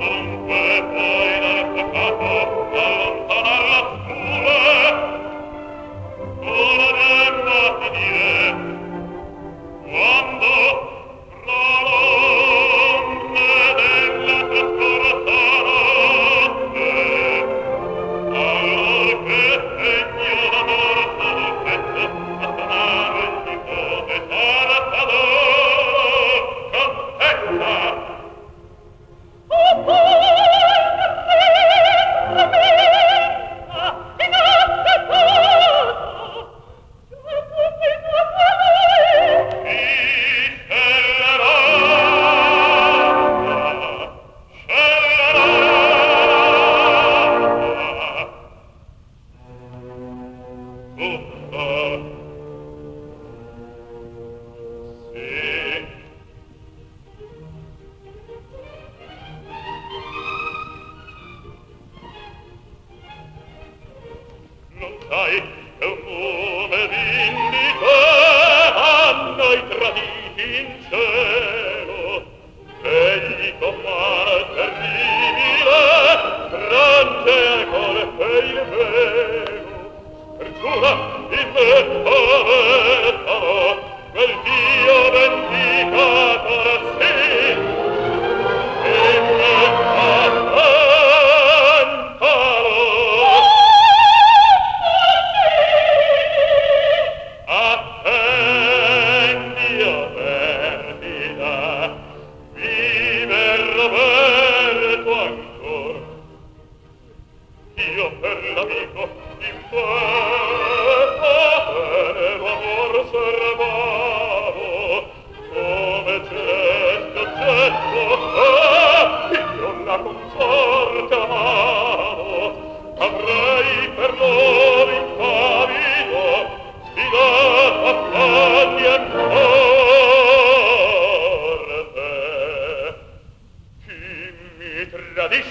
dove poi la sai che un nome d'indite hanno i traditi in cielo egli compare terribile grande colpe il velo per giura in me avvertano quel Dio bendica tradisce